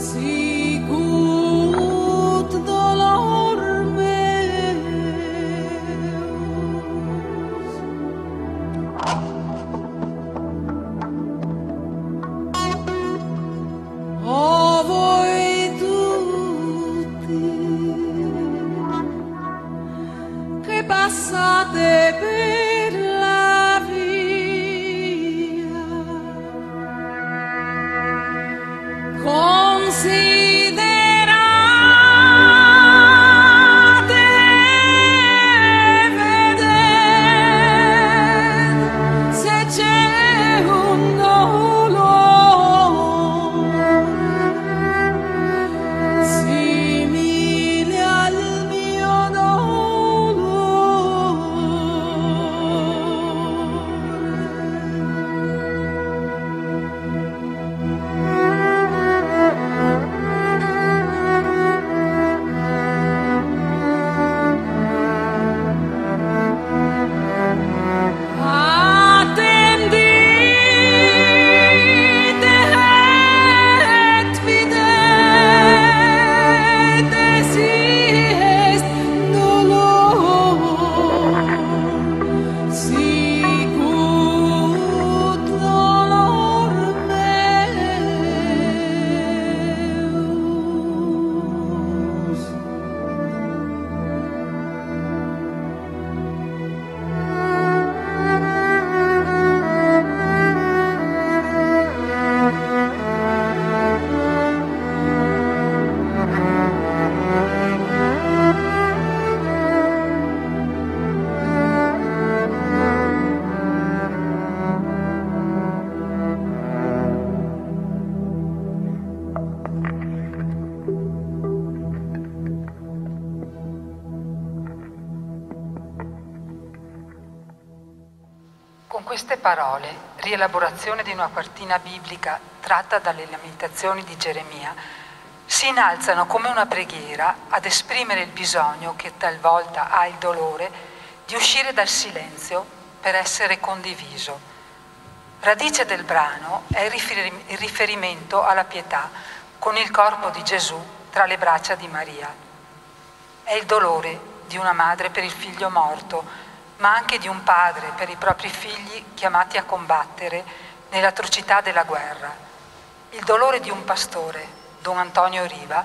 See queste parole, rielaborazione di una quartina biblica tratta dalle lamentazioni di Geremia, si innalzano come una preghiera ad esprimere il bisogno che talvolta ha il dolore di uscire dal silenzio per essere condiviso. Radice del brano è il riferi- il riferimento alla pietà con il corpo di Gesù tra le braccia di Maria. È il dolore di una madre per il figlio morto, ma anche di un padre per i propri figli chiamati a combattere nell'atrocità della guerra. Il dolore di un pastore, Don Antonio Riva,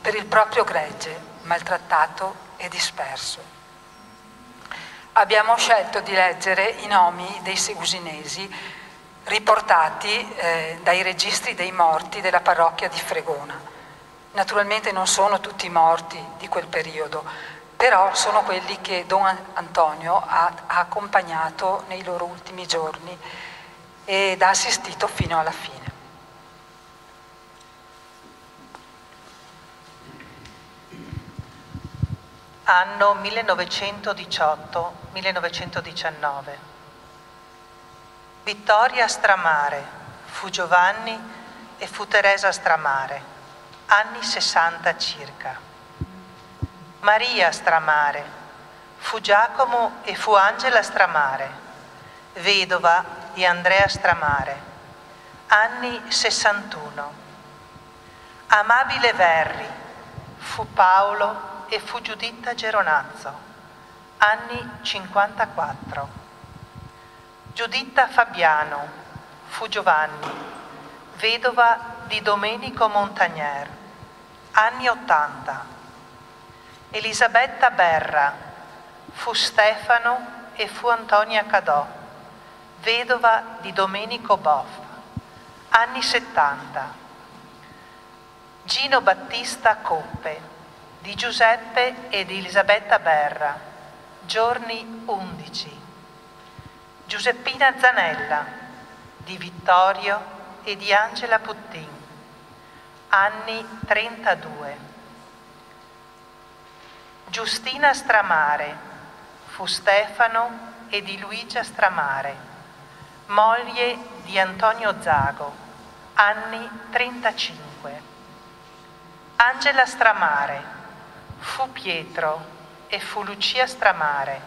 per il proprio gregge maltrattato e disperso. Abbiamo scelto di leggere i nomi dei segusinesi riportati eh, dai registri dei morti della parrocchia di Fregona. Naturalmente non sono tutti morti di quel periodo, però sono quelli che Don Antonio ha, ha accompagnato nei loro ultimi giorni ed ha assistito fino alla fine. Anno 1918-1919. Vittoria Stramare, fu Giovanni e fu Teresa Stramare, anni 60 circa. Maria Stramare, fu Giacomo e fu Angela Stramare, vedova di Andrea Stramare, anni 61. Amabile Verri, fu Paolo e fu Giuditta Geronazzo, anni 54. Giuditta Fabiano, fu Giovanni, vedova di Domenico Montagnier, anni 80. Elisabetta Berra, fu Stefano e fu Antonia Cadò, vedova di Domenico Boff, anni 70. Gino Battista Coppe, di Giuseppe e di Elisabetta Berra, giorni 11. Giuseppina Zanella, di Vittorio e di Angela Puttin, anni 32. Giustina Stramare, fu Stefano e di Luigia Stramare, moglie di Antonio Zago, anni 35. Angela Stramare, fu Pietro e fu Lucia Stramare,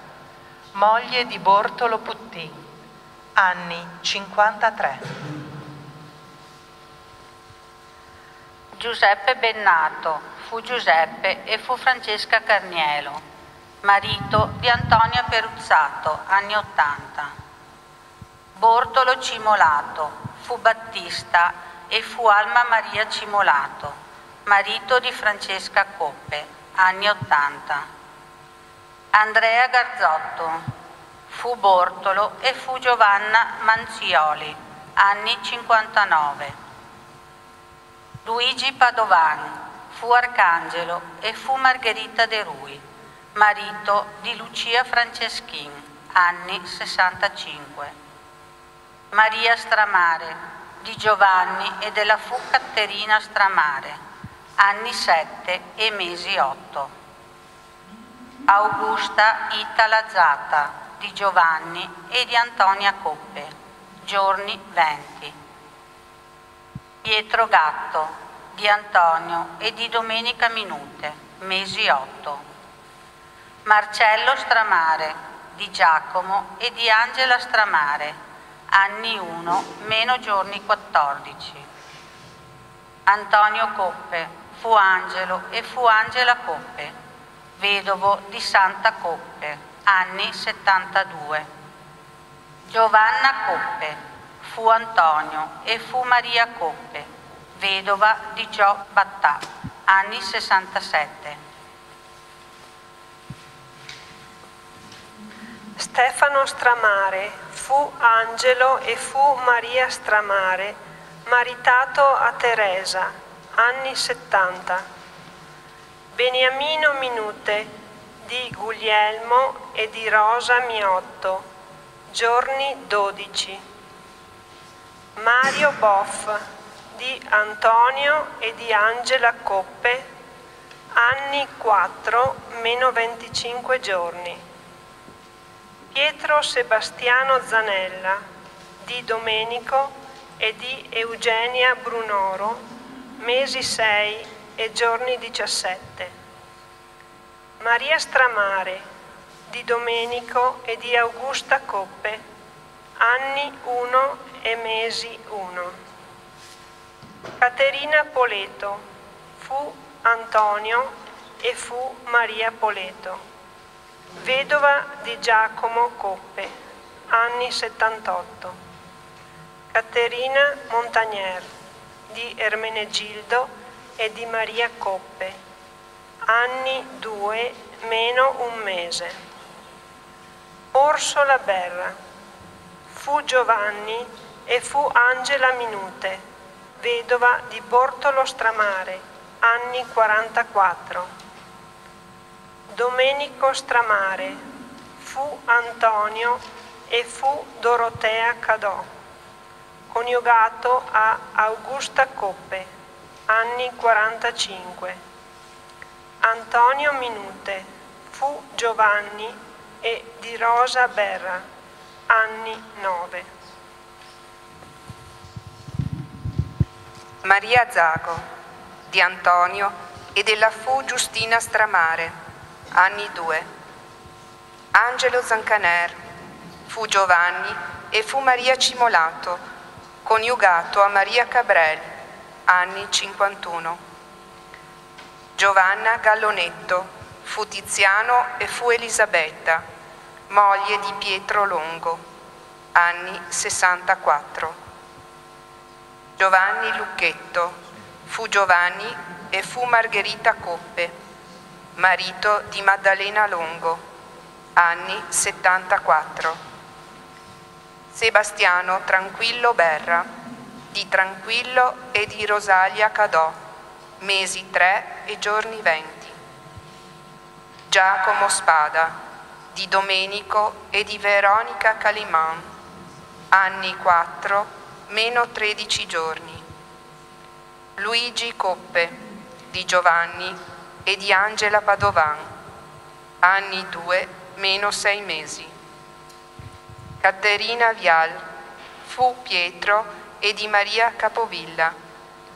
moglie di Bortolo Puttin, anni 53. Giuseppe Bennato, fu Giuseppe e fu Francesca Carnielo, marito di Antonia Peruzzato, anni 80. Bortolo Cimolato, fu Battista e fu Alma Maria Cimolato, marito di Francesca Coppe, anni 80. Andrea Garzotto, fu Bortolo e fu Giovanna Manzioli, anni 59. Luigi Padovani, fu Arcangelo e fu Margherita De Rui, marito di Lucia Franceschin, anni 65. Maria Stramare, di Giovanni e della fu Caterina Stramare, anni 7 e mesi 8. Augusta Ita Lazzata, di Giovanni e di Antonia Coppe, giorni 20. Pietro Gatto, di Antonio e di Domenica Minute, mesi 8. Marcello Stramare, di Giacomo e di Angela Stramare, anni 1, meno giorni 14. Antonio Coppe, fu Angelo e fu Angela Coppe, vedovo di Santa Coppe, anni 72. Giovanna Coppe, fu Antonio e fu Maria Coppe, vedova di Gio Battà, anni 67. Stefano Stramare, fu Angelo e fu Maria Stramare, maritato a Teresa, anni 70. Beniamino Minute, di Guglielmo e di Rosa Miotto, giorni 12. Mario Boff di Antonio e di Angela Coppe, anni 4 meno 25 giorni. Pietro Sebastiano Zanella di Domenico e di Eugenia Brunoro, mesi 6 e giorni 17. Maria Stramare di Domenico e di Augusta Coppe, anni 1 e mesi 1. Caterina Poleto, fu Antonio e fu Maria Poleto, vedova di Giacomo Coppe, anni 78. Caterina Montagnier, di Ermenegildo e di Maria Coppe, anni 2 meno un mese. Orsola Berra, fu Giovanni e fu Angela Minute, vedova di Bortolo Stramare, anni 44. Domenico Stramare, fu Antonio e fu Dorotea Cadò, coniugato a Augusta Coppe, anni 45. Antonio Minute, fu Giovanni e di Rosa Berra, anni 9. Maria Zago, di Antonio e della fu Giustina Stramare, anni 2. Angelo Zancaner, fu Giovanni e fu Maria Cimolato, coniugato a Maria Cabrel, anni 51. Giovanna Gallonetto, fu Tiziano e fu Elisabetta, moglie di Pietro Longo, anni 64. Giovanni Lucchetto, fu Giovanni e fu Margherita Coppe, marito di Maddalena Longo, anni 74. Sebastiano Tranquillo Berra, di Tranquillo e di Rosalia Cadò, mesi 3 e giorni 20. Giacomo Spada, di Domenico e di Veronica Caliman, anni 4, meno 13 giorni. Luigi Coppe, di Giovanni e di Angela Padovan, anni 2, meno 6 mesi. Caterina Vial, fu Pietro e di Maria Capovilla,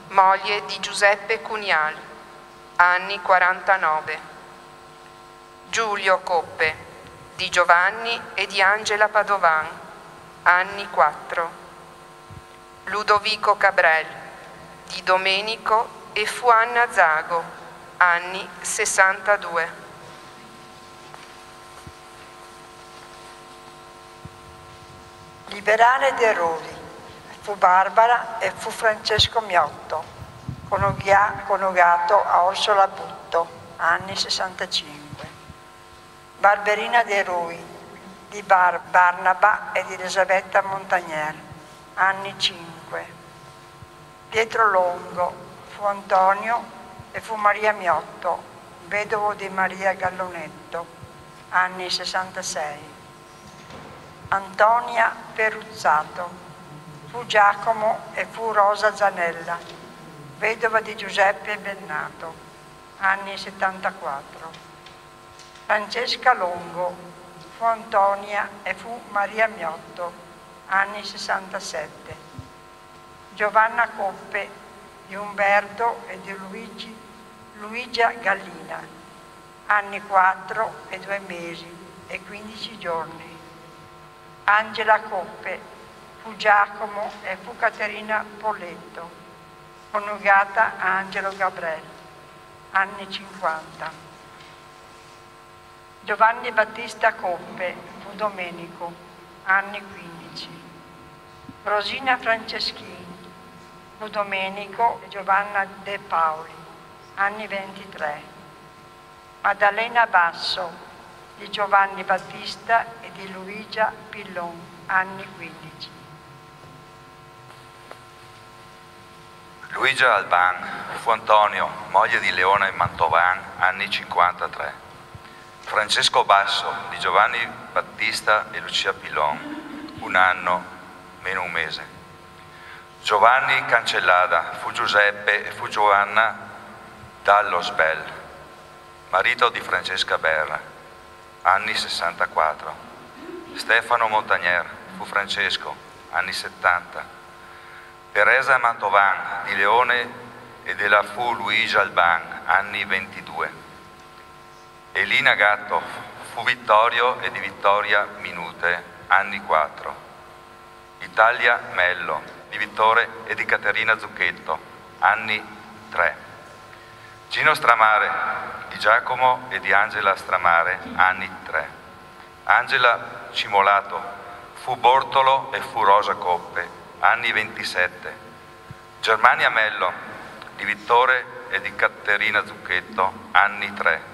moglie di Giuseppe Cunial, anni 49. Giulio Coppe, di Giovanni e di Angela Padovan, anni 4. Ludovico Cabrel, di Domenico e fu Anna Zago, anni 62. Liberale De Roli, fu Barbara e fu Francesco Miotto, coniugato a Orsola Butto, anni 65. Barberina De Rui, di Bar- Barnaba e di Elisabetta Montagnier, anni 5. Pietro Longo, fu Antonio e fu Maria Miotto, vedovo di Maria Gallonetto, anni 66. Antonia Peruzzato, fu Giacomo e fu Rosa Zanella, vedova di Giuseppe Bennato, anni 74. Francesca Longo, fu Antonia e fu Maria Miotto, anni 67. Giovanna Coppe, di Umberto e di Luigi, Luigia Gallina, anni 4 e 2 mesi e 15 giorni. Angela Coppe, fu Giacomo e fu Caterina Polletto, coniugata a Angelo Gabriel, anni 50. Giovanni Battista Coppe, fu Domenico, anni 15. Rosina Franceschini, fu Domenico e Giovanna De Paoli, anni 23. Maddalena Basso, di Giovanni Battista e di Luigia Pillon, anni 15. Luigia Alban, fu Antonio, moglie di Leona Mantovan, anni 53. Francesco Basso, di Giovanni Battista e Lucia Pilon, un anno, meno un mese. Giovanni Cancellada, fu Giuseppe e fu Giovanna Dallosbel, marito di Francesca Berra, anni 64. Stefano Montagnier, fu Francesco, anni 70. Teresa Mantovan di Leone e della fu Luigia Alban, anni 22. Elina Gatto fu Vittorio e di Vittoria Minute, anni 4. Italia Mello di Vittore e di Caterina Zucchetto, anni 3. Gino Stramare di Giacomo e di Angela Stramare, anni 3. Angela Cimolato fu Bortolo e fu Rosa Coppe, anni 27. Germania Mello di Vittore e di Caterina Zucchetto, anni 3.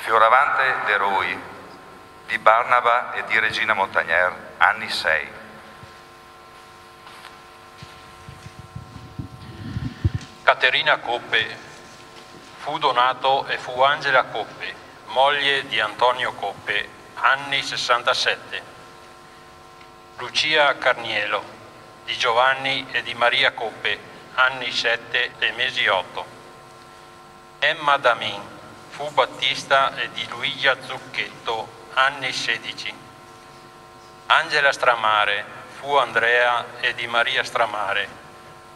Fioravante De Rui di Barnaba e di Regina Montagnier, anni 6. Caterina Coppe fu Donato e fu Angela Coppe, moglie di Antonio Coppe, anni 67. Lucia Carnielo, di Giovanni e di Maria Coppe, anni 7 e mesi 8. Emma Damin, fu Battista e di Luigia Zucchetto, anni 16. Angela Stramare, fu Andrea e di Maria Stramare,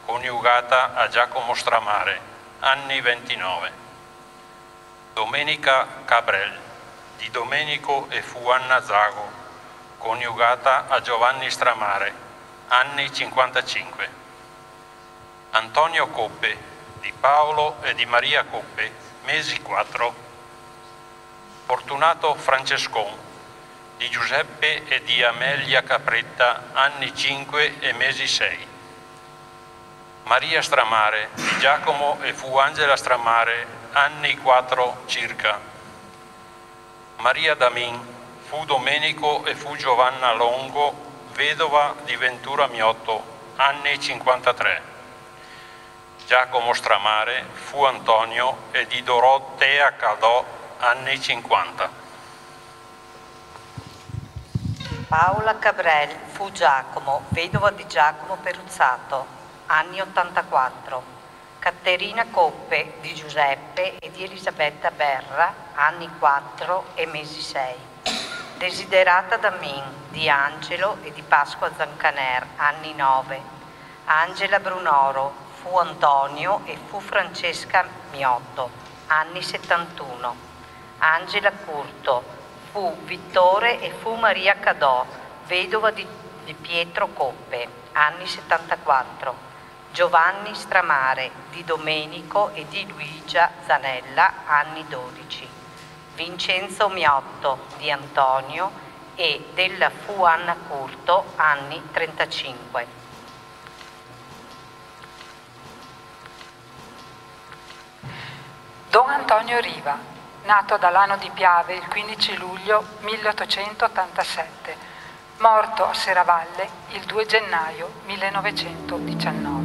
coniugata a Giacomo Stramare, anni 29. Domenica Cabrel, di Domenico e fu Anna Zago, coniugata a Giovanni Stramare, anni 55. Antonio Coppe, di Paolo e di Maria Coppe, mesi 4. Fortunato Francescon, di Giuseppe e di Amelia Capretta, anni 5 e mesi 6. Maria Stramare, di Giacomo e fu Angela Stramare, anni 4 circa. Maria Damin, fu Domenico e fu Giovanna Longo, vedova di Ventura Miotto, anni 53. Giacomo Stramare fu Antonio e di Dorotea Cadò, anni 50. Paola Cabrel fu Giacomo, vedova di Giacomo Peruzzato, anni 84. Caterina Coppe di Giuseppe e di Elisabetta Berra, anni 4 e mesi 6. Desiderata Damin di Angelo e di Pasqua Zancaner, anni 9. Angela Brunoro fu Antonio e fu Francesca Miotto, anni 71. Angela Curto fu Vittore e fu Maria Cadò, vedova di, di Pietro Coppe, anni 74. Giovanni Stramare, di Domenico e di Luigia Zanella, anni 12. Vincenzo Miotto, di Antonio e della fu Anna Curto, anni 35. Don Antonio Riva, nato ad Alano di Piave il 15 luglio 1887, morto a Serravalle il 2 gennaio 1919.